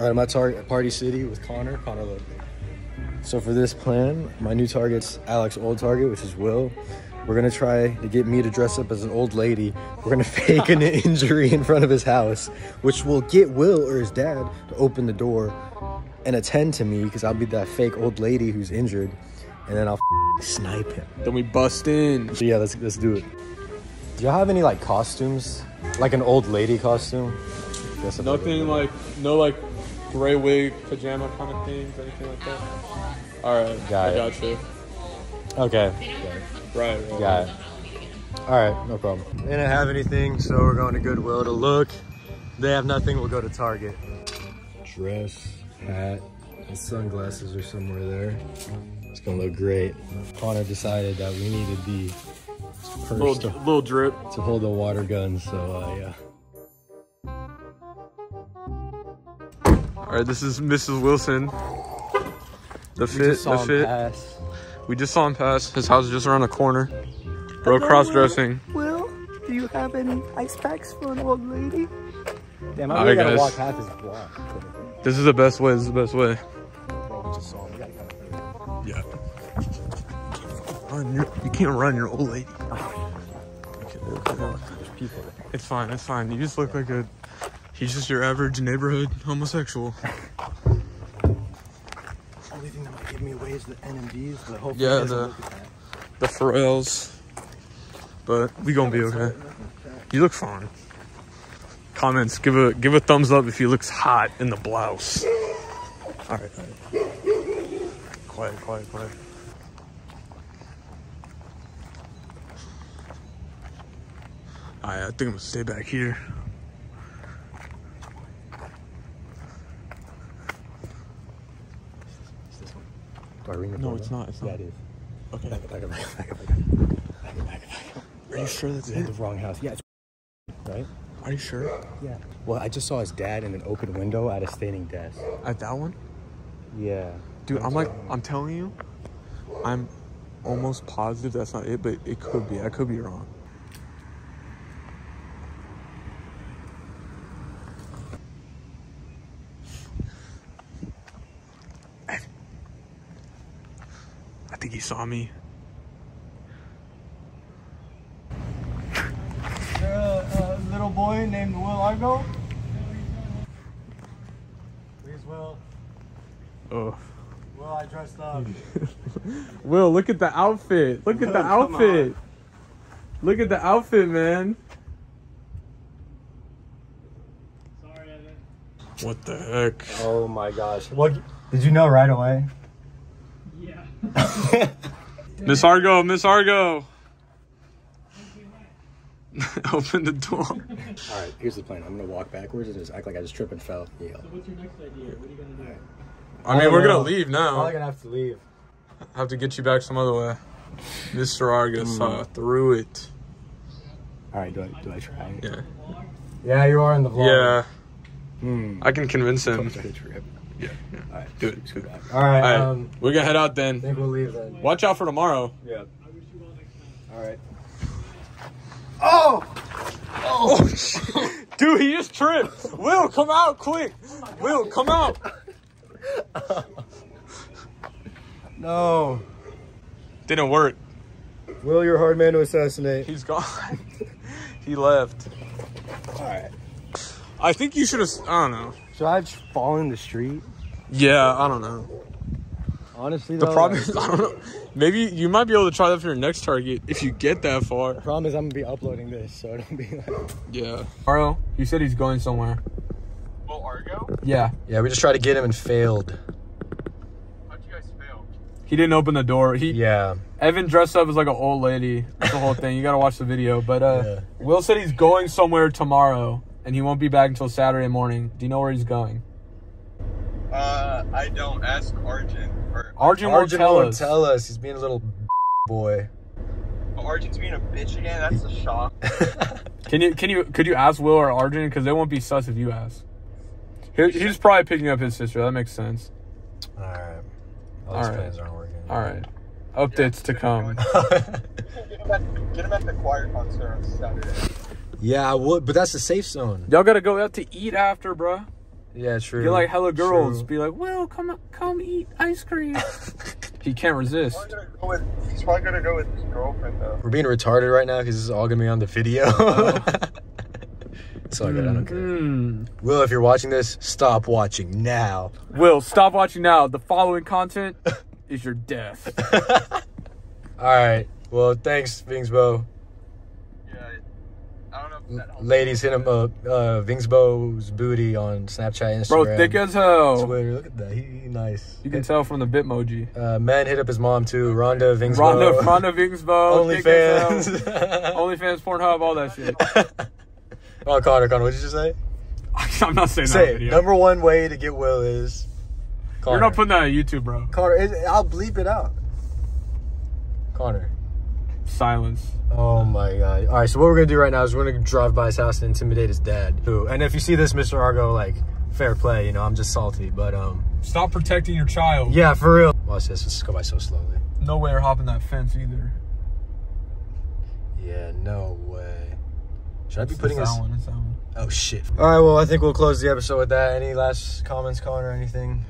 All right, I'm at Tar- Party City with Connor. Connor Logan. So for this plan, my new target's Alex' old target, which is Will. We're gonna try to get me to dress up as an old lady. We're gonna fake an injury in front of his house, which will get Will or his dad to open the door and attend to me because I'll be that fake old lady who's injured, and then I'll snipe him. Then we bust in. So yeah, let's let's do it. Do y'all have any like costumes, like an old lady costume? Nothing like no like gray wig pajama kind of things, anything like that. All right, Got I it. got you. Okay. Right, right. Got it. All right, no problem. They didn't have anything, so we're going to Goodwill to look. They have nothing, we'll go to Target. Dress, hat, and sunglasses are somewhere there. It's gonna look great. Connor decided that we needed the purse Little, to, little drip. to hold the water gun, so uh, yeah. All right, this is Mrs. Wilson. The We fit, the him fit. pass. We just saw him pass. His house is just around the corner. Bro, cross dressing. Will, do you have any ice packs for an old lady? Damn, I really right, gotta guys. walk half his block. This is the best way. This is the best way. Bro, we just saw him. We gotta come. Yeah. Run, you're, you can't run. You're old lady. Oh, There's people. It's fine. It's fine. You just look like a. He's just your average neighborhood homosexual. Only thing that might give me away is the NMDs, but hopefully Yeah, the-. The Pharrells. But we gonna be okay. You look fine. Comments. Give a give a thumbs up if he looks hot in the blouse. All right. All right. Quiet. Quiet. Quiet. All right. I think I'm gonna stay back here. The No, it's not, it's Yeah, not. it is. Okay. Back up, back up, back up, back up, back up. Back up. Are you sure that's it? the wrong house. Yeah, it's right? Are you sure? Yeah. Well, I just saw his dad in an open window at a standing desk. At that one? Yeah. Dude, That's I'm like. I'm telling you, I'm almost positive that's not it, but it could be. I could be wrong. Think he saw me. There a, a little boy named Will Argo? Please, Will. Oh. Will, I dressed up. Will, look at the outfit. Look at the outfit. Look at the outfit, man. Sorry, Evan. What the heck? oh my gosh. What? Did you know right away? Miss Argo, Miss Argo. Open the door. All right, here's the plan. I'm gonna walk backwards and just act like I just tripped and fell. Yeah. What's your next idea? What are you gonna do? I mean, we're know. gonna leave now. I'm probably gonna have to leave. I have to get you back some other way. Mr. Argo saw through it. All right, do I do I try? Yeah. Yeah, you are in the vlog. Yeah. Hmm. I can convince him. Good trip. Yeah. yeah. All right. Do it. Do it. All right. All right. Um, we're gonna head out then. I then. think we'll leave then. Watch out for tomorrow. Yeah. All right. Oh, Oh. shit. dude, he just tripped. Will, come out quick. Will, come out. No. Didn't work. Will, you're a hard man to assassinate. He's gone. he left. All right. I think you should have. I don't know. Should I just fall in the street? Yeah, I don't know. Honestly, The though, problem like, is, I don't know. Maybe you might be able to try that for your next target if you get that far. the problem is I'm gonna be uploading this, so don't be like. Yeah. Arlo, you said he's going somewhere. Will Argo? Yeah. Yeah, we just tried to get him and failed. How'd you guys fail? He didn't open the door. He Yeah. Evan dressed up as like an old lady. That's the whole thing. You gotta watch the video. But uh, Yeah. Will said he's going somewhere tomorrow, and he won't be back until Saturday morning. Do you know where he's going? Uh, I don't. Ask Arjun. Or, Arjun, won't tell won't us. tell us. He's being a little boy. Arjun's being a bitch again. That's a shock. Can you can you could you ask Will or Arjun because they won't be sus if you ask. He, he's probably picking up his sister. That makes sense. All right. All All these right. plans aren't working. All right. Updates to come. get, him at, get him at the choir concert on Saturday. Yeah, I would, but that's the safe zone. Y'all gotta go out to eat after, bruh. Yeah, true. Get like hella girls. True. Be like, well, come come eat ice cream. he can't resist. Probably go with, he's probably gonna go with his girlfriend though. We're being retarded right now because this is all gonna be on the video. it's all good. I don't care. Mm. Will, if you're watching this, stop watching now. Will, stop watching now. The following content is your death. All right. Well, thanks, Vingsbo. Yeah. I don't know if that helps. Ladies, hit him up. Uh, Vingsbo's booty on Snapchat, Instagram, Bro, thick as hell. Twitter. Look at that. He, he nice. You can tell from the Bitmoji. Uh, men hit up his mom too. Rhonda Vingsbo. Rhonda, Rhonda Vingsbo, thick as hell. OnlyFans. OnlyFans, Pornhub, all that shit. oh, Connor, Connor, what did you say? I'm not saying that Say it. video. Number one way to get Will is. Connor. You're not putting that on YouTube, bro. Connor, it, I'll bleep it out. Connor. Silence. Oh my god. All right, so what we're gonna do right now is we're gonna drive by his house and intimidate his dad. Who? And if you see this, Mr. Argo, like, fair play. You know, I'm just salty, but um, Stop protecting your child. yeah, for real. Watch this. Let's go by so slowly. No way you're hopping that fence either. Yeah, no way. Should I be putting this? one. One. Oh shit. All right, well, I think we'll close the episode with that. Any last comments, Connor? Anything?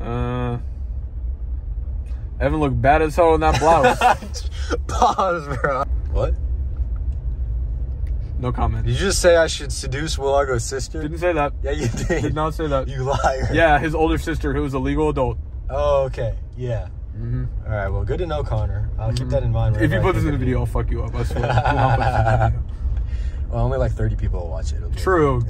Uh, Evan looked bad as hell in that blouse. Pause, bro. What? no comment. Did you just say I should seduce Will Argo's sister? Didn't say that. yeah, you did. Did not say that. You liar. Yeah, his older sister, who was a legal adult. Oh, okay. Yeah. Mm-hmm. All right. Well, good to know, Connor. I'll keep that in mind. If you put this in the video, I'll fuck you up. I swear. Do not put this in the video. Well, only like 30 people will watch it. True.